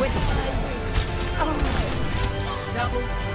Wiggle. Oh. Double.